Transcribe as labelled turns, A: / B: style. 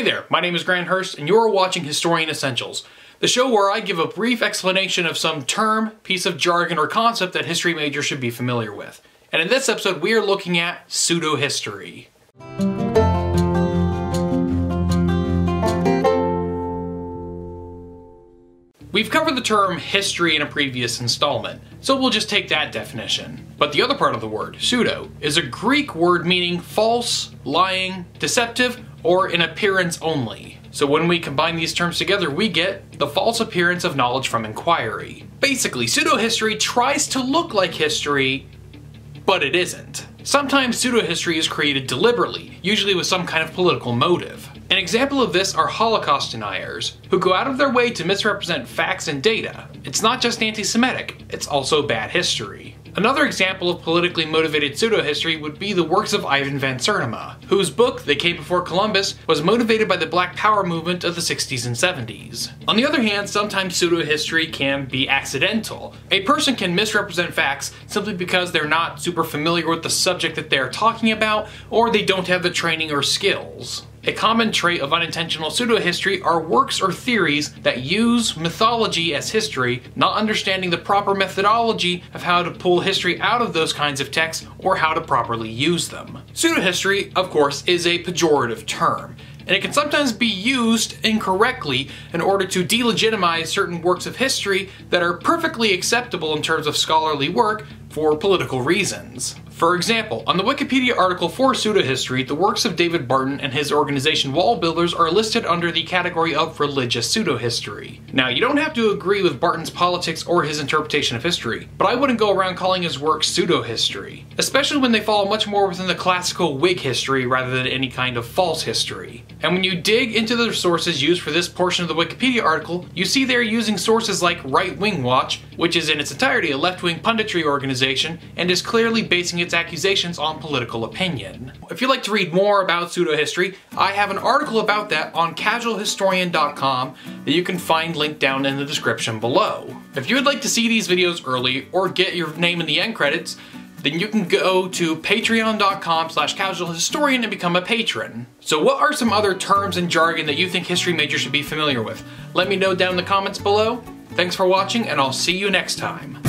A: Hey there, my name is Grant Hurst, and you're watching Historian Essentials, the show where I give a brief explanation of some term, piece of jargon, or concept that history majors should be familiar with. And in this episode, we are looking at pseudo-history. We've covered the term history in a previous installment, so we'll just take that definition. But the other part of the word, pseudo, is a Greek word meaning false, lying, deceptive, or in appearance only. So when we combine these terms together, we get the false appearance of knowledge from inquiry. Basically, pseudo-history tries to look like history, but it isn't. Sometimes pseudo-history is created deliberately, usually with some kind of political motive. An example of this are Holocaust deniers, who go out of their way to misrepresent facts and data. It's not just anti-Semitic, it's also bad history. Another example of politically motivated pseudo-history would be the works of Ivan Van Sertima, whose book, They Came Before Columbus, was motivated by the Black Power movement of the 60s and 70s. On the other hand, sometimes pseudo-history can be accidental. A person can misrepresent facts simply because they're not super familiar with the subject that they're talking about, or they don't have the training or skills. A common trait of unintentional pseudo-history are works or theories that use mythology as history, not understanding the proper methodology of how to pull history out of those kinds of texts or how to properly use them. Pseudo-history, of course, is a pejorative term and it can sometimes be used incorrectly in order to delegitimize certain works of history that are perfectly acceptable in terms of scholarly work for political reasons. For example, on the Wikipedia article for pseudohistory, the works of David Barton and his organization Wall Builders are listed under the category of religious pseudohistory. Now, you don't have to agree with Barton's politics or his interpretation of history, but I wouldn't go around calling his work pseudohistory, especially when they fall much more within the classical Whig history rather than any kind of false history. And when you dig into the sources used for this portion of the Wikipedia article, you see they're using sources like Right Wing Watch, which is in its entirety a left-wing punditry organization, and is clearly basing its its accusations on political opinion. If you'd like to read more about pseudo-history, I have an article about that on casualhistorian.com that you can find linked down in the description below. If you would like to see these videos early or get your name in the end credits, then you can go to patreon.com slash casualhistorian and become a patron. So what are some other terms and jargon that you think history majors should be familiar with? Let me know down in the comments below. Thanks for watching and I'll see you next time.